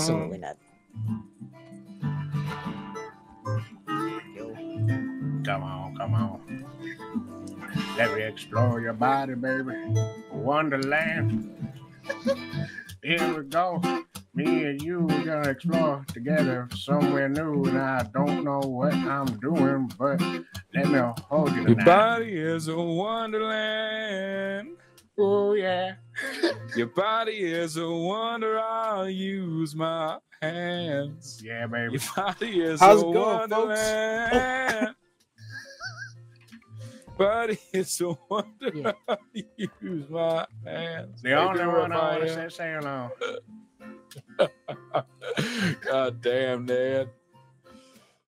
Absolutely mm. not. Come on, come on. Let me explore your body, baby. Wonderland. Here we go. Me and you we're gonna explore together somewhere new, and I don't know what I'm doing, but let me hold you Tonight. Your body is a wonderland. Oh yeah. Your body is a wonder. I'll use my hands. Yeah, baby. Your body is How's a it going, folks? wonderland. Body is a wonder. Yeah. I'll use my hands. The only one I I want to am- say sail on. God damn, Dad.